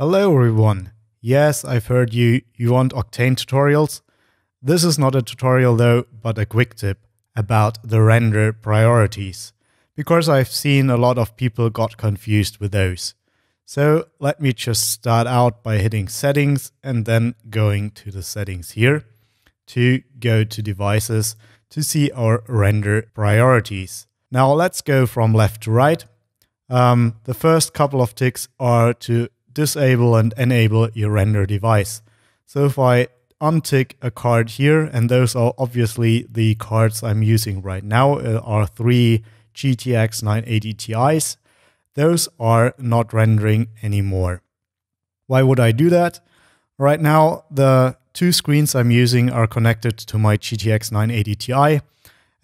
Hello everyone. Yes, I've heard you you want Octane tutorials. This is not a tutorial though, but a quick tip about the render priorities because I've seen a lot of people got confused with those. So let me just start out by hitting settings and then going to the settings here to go to devices to see our render priorities. Now let's go from left to right. Um, the first couple of ticks are to disable and enable your render device. So if I untick a card here, and those are obviously the cards I'm using right now, uh, are three GTX 980 Ti's, those are not rendering anymore. Why would I do that? Right now, the two screens I'm using are connected to my GTX 980 Ti,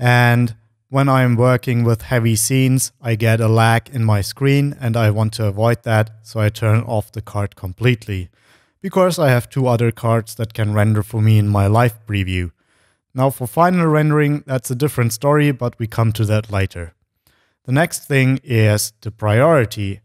and when I'm working with heavy scenes, I get a lag in my screen and I want to avoid that, so I turn off the card completely. Because I have two other cards that can render for me in my live preview. Now for final rendering, that's a different story, but we come to that later. The next thing is the priority.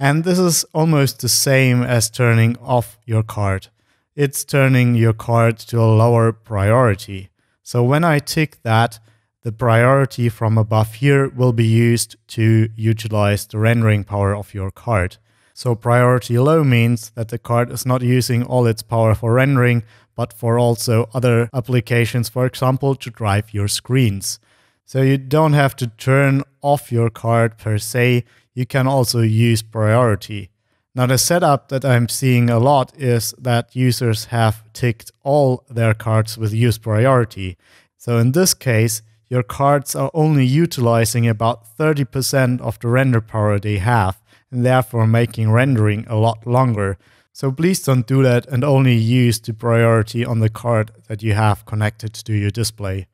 And this is almost the same as turning off your card. It's turning your card to a lower priority. So when I tick that, the priority from above here will be used to utilize the rendering power of your card. So priority low means that the card is not using all its power for rendering, but for also other applications, for example, to drive your screens. So you don't have to turn off your card per se, you can also use priority. Now the setup that I'm seeing a lot is that users have ticked all their cards with use priority. So in this case, your cards are only utilizing about 30% of the render power they have, and therefore making rendering a lot longer. So please don't do that and only use the priority on the card that you have connected to your display.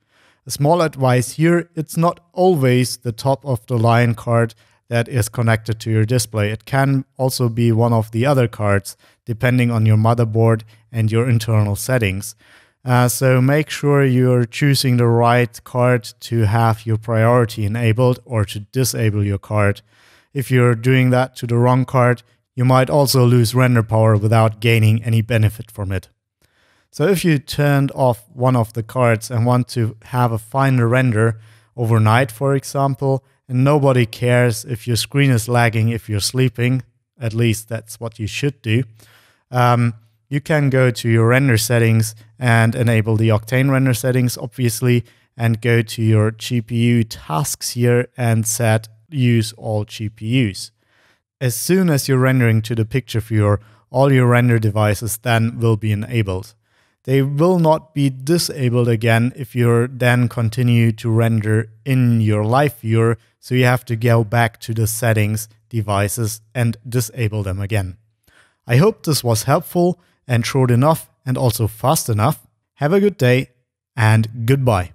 A small advice here, it's not always the top of the line card that is connected to your display. It can also be one of the other cards, depending on your motherboard and your internal settings. Uh, so make sure you're choosing the right card to have your priority enabled or to disable your card. If you're doing that to the wrong card, you might also lose render power without gaining any benefit from it. So if you turned off one of the cards and want to have a final render overnight, for example, and nobody cares if your screen is lagging if you're sleeping, at least that's what you should do. Um, you can go to your render settings and enable the Octane render settings, obviously, and go to your GPU tasks here and set use all GPUs. As soon as you're rendering to the picture viewer, all your render devices then will be enabled. They will not be disabled again if you then continue to render in your live viewer, so you have to go back to the settings devices and disable them again. I hope this was helpful and short enough and also fast enough. Have a good day and goodbye.